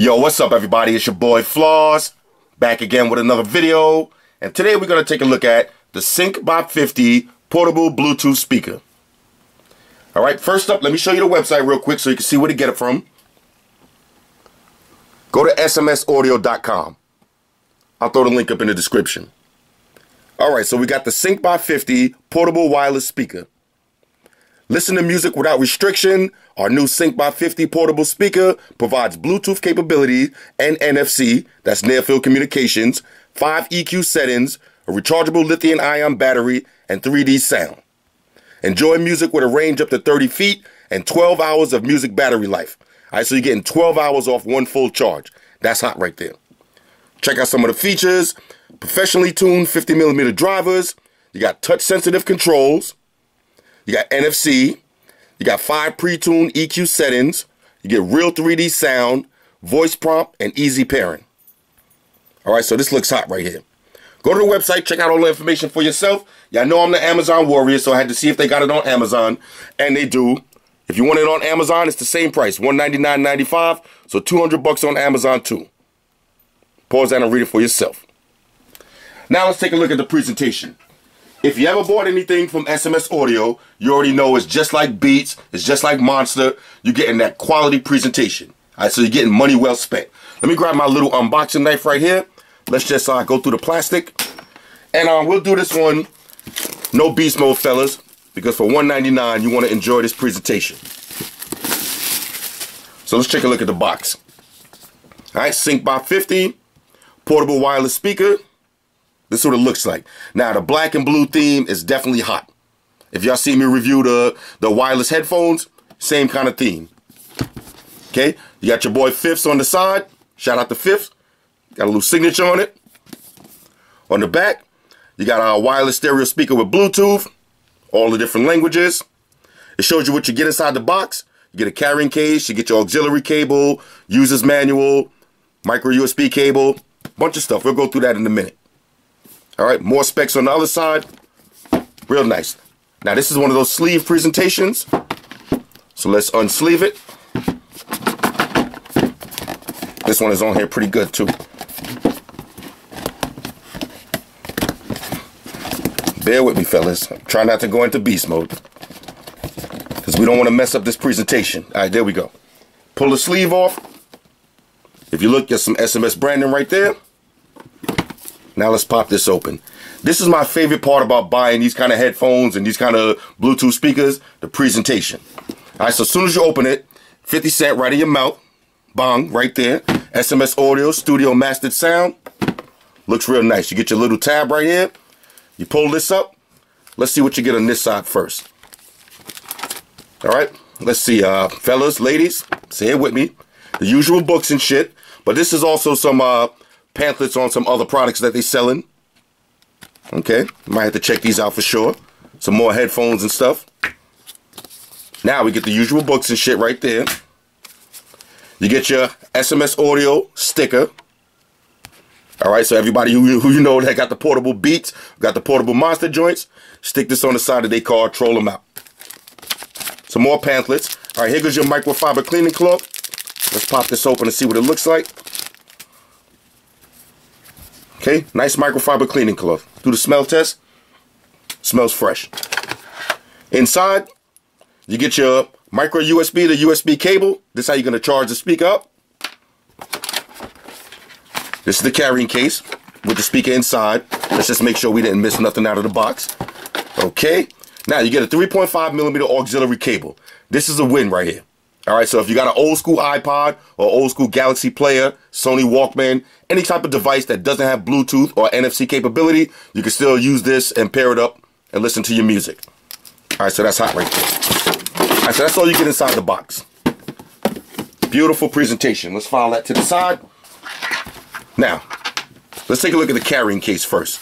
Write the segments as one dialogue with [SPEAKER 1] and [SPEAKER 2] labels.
[SPEAKER 1] Yo, what's up everybody? It's your boy Floss, back again with another video. And today we're going to take a look at the Sync SyncBot 50 portable Bluetooth speaker. Alright, first up, let me show you the website real quick so you can see where to get it from. Go to smsaudio.com. I'll throw the link up in the description. Alright, so we got the Sync SyncBot 50 portable wireless speaker. Listen to music without restriction. Our new Sync by 50 portable speaker provides Bluetooth capability and NFC, that's near field communications, 5 EQ settings, a rechargeable lithium ion battery, and 3D sound. Enjoy music with a range up to 30 feet and 12 hours of music battery life. All right, so you're getting 12 hours off one full charge. That's hot right there. Check out some of the features. Professionally tuned 50 millimeter drivers. You got touch sensitive controls. You got NFC. You got five pre-tuned EQ settings. You get real 3D sound, voice prompt, and easy pairing. All right, so this looks hot right here. Go to the website, check out all the information for yourself. Y'all know I'm the Amazon warrior, so I had to see if they got it on Amazon, and they do. If you want it on Amazon, it's the same price, $199.95, so 200 bucks on Amazon too. Pause that and read it for yourself. Now let's take a look at the presentation. If you ever bought anything from SMS Audio, you already know it's just like Beats, it's just like Monster. You're getting that quality presentation. All right, so you're getting money well spent. Let me grab my little unboxing knife right here. Let's just uh, go through the plastic. And um, we'll do this one, no beast mode, fellas, because for 199, you want to enjoy this presentation. So let's take a look at the box. All right, Sync by 50, portable wireless speaker, this is what it looks like. Now, the black and blue theme is definitely hot. If y'all see me review the, the wireless headphones, same kind of theme. Okay, you got your boy Fifths on the side. Shout out to Fifths. Got a little signature on it. On the back, you got a wireless stereo speaker with Bluetooth, all the different languages. It shows you what you get inside the box. You get a carrying case, you get your auxiliary cable, user's manual, micro USB cable, bunch of stuff. We'll go through that in a minute. All right, more specs on the other side. Real nice. Now this is one of those sleeve presentations. So let's unsleeve it. This one is on here pretty good too. Bear with me, fellas. Try not to go into beast mode. Because we don't want to mess up this presentation. All right, there we go. Pull the sleeve off. If you look, there's some SMS branding right there. Now let's pop this open. This is my favorite part about buying these kind of headphones and these kind of Bluetooth speakers, the presentation. All right, so as soon as you open it, 50 cent right in your mouth. Bong, right there. SMS Audio, Studio Mastered Sound. Looks real nice. You get your little tab right here. You pull this up. Let's see what you get on this side first. All right, let's see, uh, fellas, ladies, say it with me. The usual books and shit, but this is also some uh, pamphlets on some other products that they're selling. Okay, might have to check these out for sure. Some more headphones and stuff. Now we get the usual books and shit right there. You get your SMS audio sticker. All right, so everybody who, who you know that got the portable beats, got the portable monster joints, stick this on the side of their car, troll them out. Some more pamphlets. All right, here goes your microfiber cleaning cloth. Let's pop this open and see what it looks like. Okay, nice microfiber cleaning cloth. Do the smell test. Smells fresh. Inside, you get your micro USB to USB cable. This is how you're going to charge the speaker up. This is the carrying case with the speaker inside. Let's just make sure we didn't miss nothing out of the box. Okay. Now you get a 3.5 millimeter auxiliary cable. This is a win right here. All right, so if you got an old school iPod or old school Galaxy player, Sony Walkman, any type of device that doesn't have Bluetooth or NFC capability, you can still use this and pair it up and listen to your music. All right, so that's hot right there. All right, so that's all you get inside the box. Beautiful presentation. Let's file that to the side. Now, let's take a look at the carrying case first.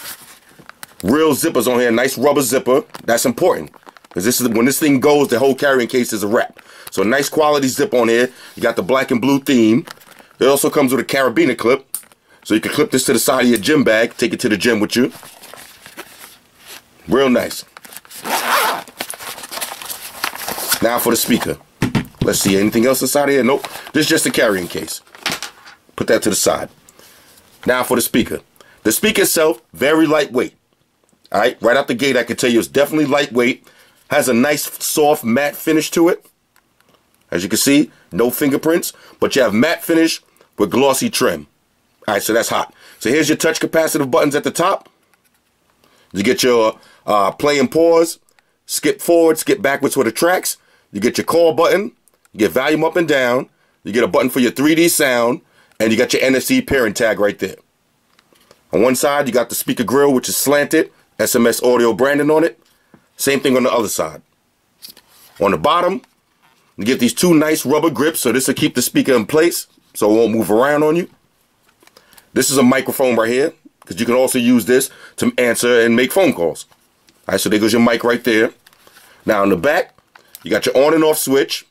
[SPEAKER 1] Real zippers on here, nice rubber zipper. That's important. Because this is when this thing goes, the whole carrying case is a wrap. So nice quality zip on here. You got the black and blue theme. It also comes with a carabiner clip. So you can clip this to the side of your gym bag, take it to the gym with you. Real nice. Now for the speaker. Let's see, anything else inside here? Nope. This is just a carrying case. Put that to the side. Now for the speaker. The speaker itself, very lightweight. All right, right out the gate, I can tell you it's definitely lightweight. Has a nice, soft, matte finish to it. As you can see, no fingerprints, but you have matte finish with glossy trim. All right, so that's hot. So here's your touch capacitive buttons at the top. You get your uh, play and pause, skip forward, skip backwards for the tracks. You get your call button, you get volume up and down. You get a button for your 3D sound, and you got your NFC pairing tag right there. On one side, you got the speaker grill, which is slanted, SMS audio branding on it. Same thing on the other side. On the bottom, you get these two nice rubber grips, so this will keep the speaker in place, so it won't move around on you. This is a microphone right here, because you can also use this to answer and make phone calls. All right, so there goes your mic right there. Now in the back, you got your on and off switch,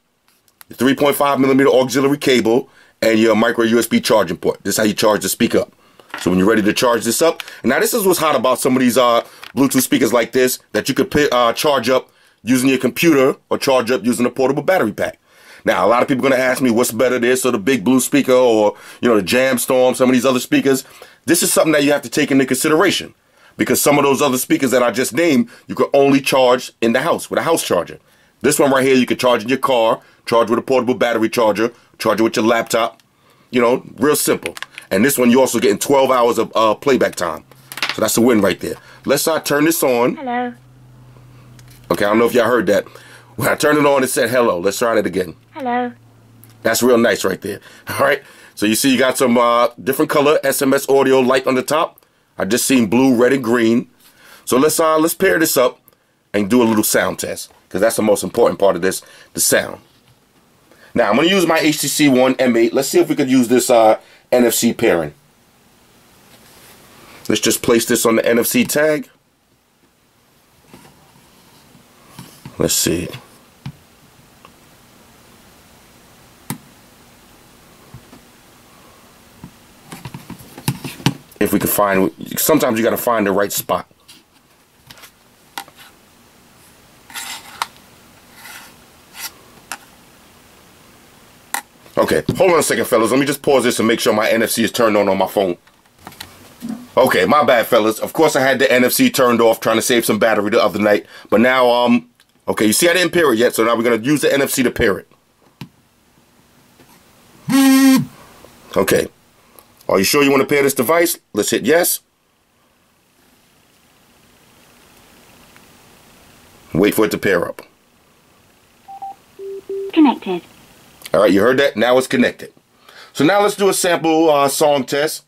[SPEAKER 1] your 3.5 millimeter auxiliary cable, and your micro USB charging port. This is how you charge the speaker up. So when you're ready to charge this up, now this is what's hot about some of these uh, Bluetooth speakers like this that you could uh, charge up using your computer or charge up using a portable battery pack. Now, a lot of people are going to ask me what's better, this or the Big Blue speaker or, you know, the Jam Storm, some of these other speakers. This is something that you have to take into consideration because some of those other speakers that I just named, you can only charge in the house with a house charger. This one right here, you can charge in your car, charge with a portable battery charger, charge it with your laptop. You know, real simple. And this one, you're also getting 12 hours of uh, playback time. So that's a win right there. Let's uh, turn this on.
[SPEAKER 2] Hello.
[SPEAKER 1] Okay, I don't know if y'all heard that. When I turned it on, it said hello. Let's try it again.
[SPEAKER 2] Hello.
[SPEAKER 1] That's real nice right there. All right. So you see you got some uh, different color SMS audio light on the top. I just seen blue, red, and green. So let's uh, let's pair this up and do a little sound test because that's the most important part of this, the sound. Now I'm going to use my HTC One M8. Let's see if we could use this uh, NFC pairing. Let's just place this on the NFC tag. Let's see. If we can find, sometimes you got to find the right spot. Okay, hold on a second, fellas. Let me just pause this and make sure my NFC is turned on on my phone. Okay, my bad, fellas. Of course, I had the NFC turned off trying to save some battery the other night. But now, um, okay, you see I didn't pair it yet, so now we're going to use the NFC to pair it. Okay. Are you sure you want to pair this device? Let's hit yes. Wait for it to pair up.
[SPEAKER 2] Connected.
[SPEAKER 1] All right, you heard that? Now it's connected. So now let's do a sample uh, song test.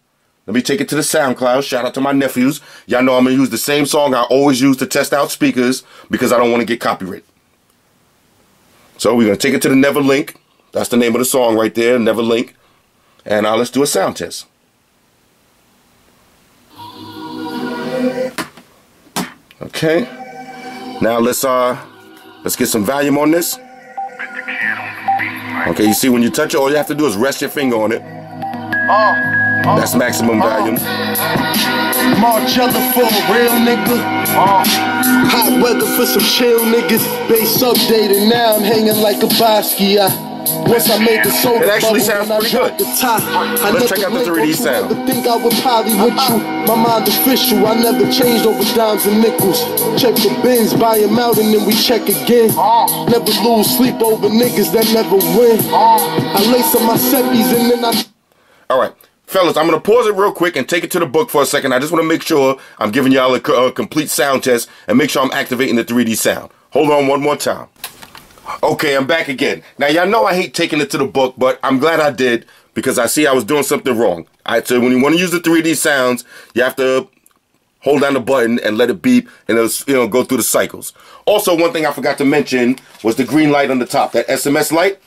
[SPEAKER 1] Let me take it to the SoundCloud. Shout out to my nephews. Y'all know I'm going to use the same song I always use to test out speakers because I don't want to get copyright. So we're going to take it to the Never Link. That's the name of the song right there, Never Link. And uh, let's do a sound test. Okay. Now let's uh let's get some volume on this. Okay, you see when you touch it, all you have to do is rest your finger on it. That's maximum uh-huh. volume.
[SPEAKER 3] Marcella for a real nigga. Uh-huh. Hot weather for some chill niggas. Base updated, now I'm hanging like a Basquiat. Once I made the soul,
[SPEAKER 1] It actually sounds pretty good.
[SPEAKER 3] The top, I
[SPEAKER 1] Let's check out the 3D
[SPEAKER 3] or to
[SPEAKER 1] sound.
[SPEAKER 3] ever think I would poly with you. My mind official, I never changed over dimes and nickels. Check the bins, buy 'em out, and then we check again. Uh-huh. Never lose sleep over niggas that never win. I lace up my seppies and then I.
[SPEAKER 1] All right, fellas, I'm gonna pause it real quick and take it to the book for a second. I just want to make sure I'm giving y'all a, a complete sound test and make sure I'm activating the 3D sound. Hold on one more time. Okay, I'm back again. Now y'all know I hate taking it to the book, but I'm glad I did because I see I was doing something wrong. All right, so when you want to use the 3D sounds, you have to hold down the button and let it beep and it'll you know go through the cycles. Also, one thing I forgot to mention was the green light on the top, that SMS light.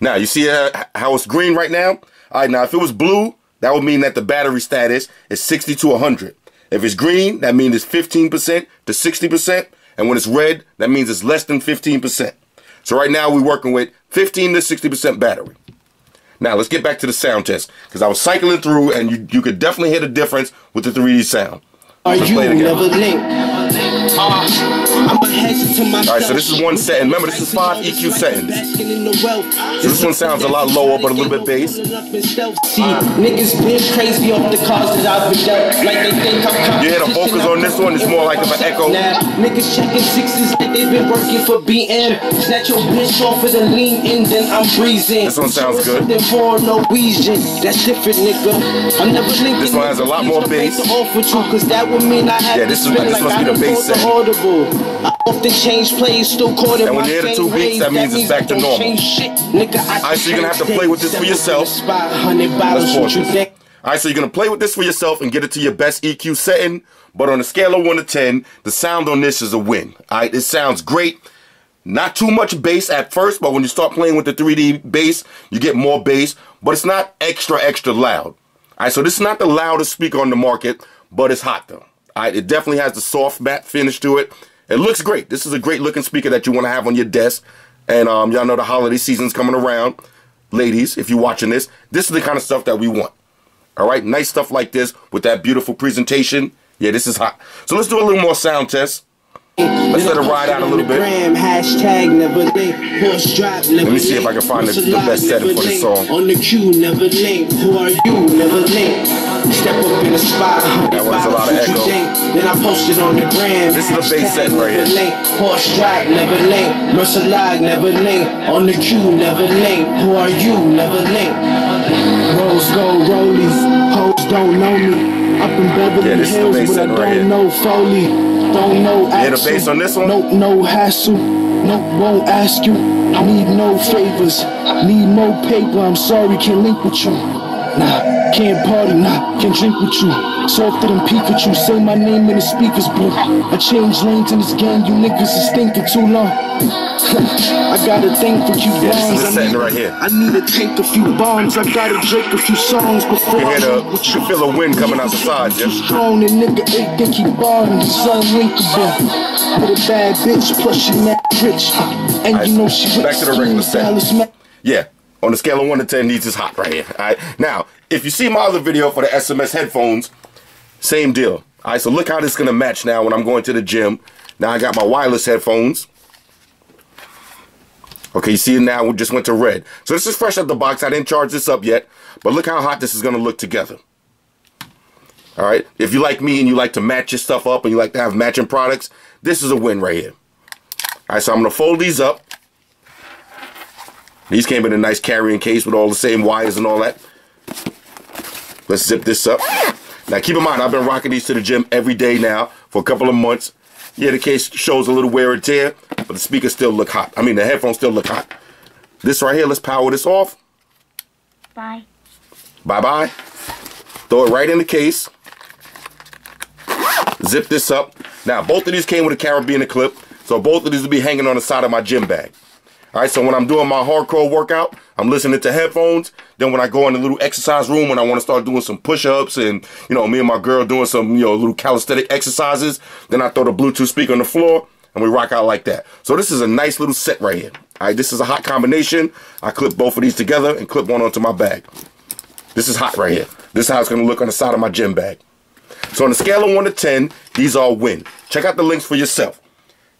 [SPEAKER 1] Now you see uh, how it's green right now. All right, now if it was blue, that would mean that the battery status is 60 to 100. If it's green, that means it's 15% to 60%, and when it's red, that means it's less than 15%. So right now we're working with 15 to 60% battery. Now let's get back to the sound test because I was cycling through and you, you could definitely hear the difference with the 3D sound.
[SPEAKER 3] Are you
[SPEAKER 1] play it again.
[SPEAKER 3] never link? I'ma head
[SPEAKER 1] Alright, so this is one setting. Remember, this is five EQ settings. So this one sounds a lot lower, but a little bit bass.
[SPEAKER 2] Niggas been crazy off the cars that I've been dealt. Like they think I'm
[SPEAKER 1] Yeah, the vocals on this one is more like of an echo.
[SPEAKER 2] Niggas checking sixes like they've been working for BM. Snatch your bitch off of the lean in, then I'm breezing.
[SPEAKER 1] This one sounds good.
[SPEAKER 2] For Norwegian. That's different, nigga. I'm never linking.
[SPEAKER 1] This one has a lot more bass.
[SPEAKER 2] Off with you, cause that would mean I have
[SPEAKER 1] Yeah, this is- this must be the bass
[SPEAKER 2] bought the
[SPEAKER 1] setting.
[SPEAKER 2] audible. I often change plays, still caught in
[SPEAKER 1] And when you hear the two beats, that means it's back to normal.
[SPEAKER 2] change shit, nigga. I
[SPEAKER 1] Alright, so you're gonna have to play with this for
[SPEAKER 2] Step up in
[SPEAKER 1] yourself.
[SPEAKER 2] the spot, 100
[SPEAKER 1] Let's
[SPEAKER 2] bottles,
[SPEAKER 1] pause this. Alright, so you're gonna play with this for yourself and get it to your best EQ setting. But on a scale of one to ten, the sound on this is a win. Alright, it sounds great. Not too much bass at first, but when you start playing with the 3D bass, you get more bass, but it's not extra, extra loud. Alright, so this is not the loudest speaker on the market, but it's hot though. Alright, it definitely has the soft matte finish to it. It looks great. This is a great looking speaker that you want to have on your desk. And um, y'all know the holiday season's coming around. Ladies, if you're watching this, this is the kind of stuff that we want. All right, nice stuff like this with that beautiful presentation. Yeah, this is hot. So let's do a little more sound test. Let's let it ride out a little bit.
[SPEAKER 2] Hashtag never link. Horse drop,
[SPEAKER 1] Let me see if I can find the- the best setting for this song.
[SPEAKER 2] On the queue, never link. Who are you? Never link. Step up in the spot.
[SPEAKER 1] That is a lot of echo.
[SPEAKER 2] think? Then I posted on the gram.
[SPEAKER 1] This is the bass
[SPEAKER 2] Hashtag
[SPEAKER 1] setting right here.
[SPEAKER 2] link. Horse drop, never link. Mercelag, never link. On the queue, never link. Who are you? Never link.
[SPEAKER 3] Rose gold rollies, hoes don't know me. Up in Beverly
[SPEAKER 1] Yeah, the
[SPEAKER 3] Hills, but I don't
[SPEAKER 1] right here.
[SPEAKER 3] know Foley. Don't know
[SPEAKER 1] hear the
[SPEAKER 3] Axel.
[SPEAKER 1] bass on this one?
[SPEAKER 3] Nope, no hassle. Nope, won't ask you. Need no favors. Need more paper. I'm sorry, can't link with you. Nah, can't party, nah, can't drink with you. Softer than Pikachu, say my name in the speakers, bro. I changed lanes in this game, you niggas is thinking too long. I got a thing for you
[SPEAKER 1] Yeah, this is the
[SPEAKER 3] I
[SPEAKER 1] setting
[SPEAKER 3] need-
[SPEAKER 1] right here.
[SPEAKER 3] I need to take a few bombs. I gotta drink a few songs before
[SPEAKER 1] You
[SPEAKER 3] I
[SPEAKER 1] hear the-
[SPEAKER 3] with
[SPEAKER 1] you feel the wind coming out the sides, yeah?
[SPEAKER 3] Strong, and nigga ain't think he ballin'. He's unlinkable. With a bad bitch, plus she mad rich. And you know she
[SPEAKER 1] Back to the regular set. Yeah, on a scale of 1 to 10, these is hot right here. All right. Now, if you see my other video for the SMS headphones, same deal. All right, so look how this is going to match now when I'm going to the gym. Now I got my wireless headphones. Okay, you see it now, we just went to red. So this is fresh out the box. I didn't charge this up yet, but look how hot this is going to look together. All right, if you like me and you like to match your stuff up and you like to have matching products, this is a win right here. All right, so I'm going to fold these up. These came in a nice carrying case with all the same wires and all that. Let's zip this up. Now keep in mind, I've been rocking these to the gym every day now for a couple of months. Yeah, the case shows a little wear and tear, but the speakers still look hot. I mean, the headphones still look hot. This right here, let's power this off.
[SPEAKER 4] Bye.
[SPEAKER 1] Bye-bye. Throw it right in the case. Zip this up. Now, both of these came with a carabiner clip, so both of these will be hanging on the side of my gym bag. All right, so when I'm doing my hardcore workout, I'm listening to headphones. Then when I go in the little exercise room and I want to start doing some push-ups and, you know, me and my girl doing some, you know, little calisthenic exercises, then I throw the Bluetooth speaker on the floor and we rock out like that. So this is a nice little set right here. All right, this is a hot combination. I clip both of these together and clip one onto my bag. This is hot right here. This is how it's going to look on the side of my gym bag. So on a scale of 1 to 10, these all win. Check out the links for yourself.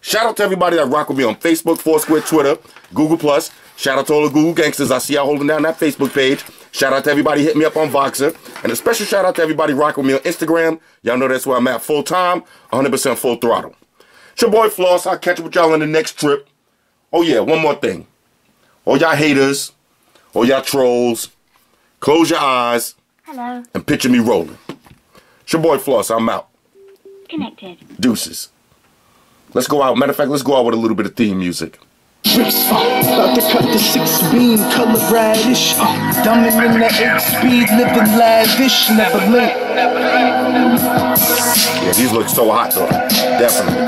[SPEAKER 1] Shout out to everybody that rock with me on Facebook, Foursquare, Twitter, Google+. Plus. Shout out to all the Google gangsters. I see y'all holding down that Facebook page. Shout out to everybody hitting me up on Voxer. And a special shout out to everybody rocking with me on Instagram. Y'all know that's where I'm at full time, 100% full throttle. It's your boy Floss. I'll catch up with y'all on the next trip. Oh yeah, one more thing. All y'all haters, all y'all trolls, close your eyes
[SPEAKER 4] Hello.
[SPEAKER 1] and picture me rolling. It's your boy Floss. I'm out.
[SPEAKER 4] Connected.
[SPEAKER 1] Deuces. Let's go out. Matter of fact, let's go out with a little bit of theme music.
[SPEAKER 3] About to cut the six beam, color radish. Uh, dumbing in the eight speed, living lavish, never link.
[SPEAKER 1] Yeah, these look so hot though. Definitely.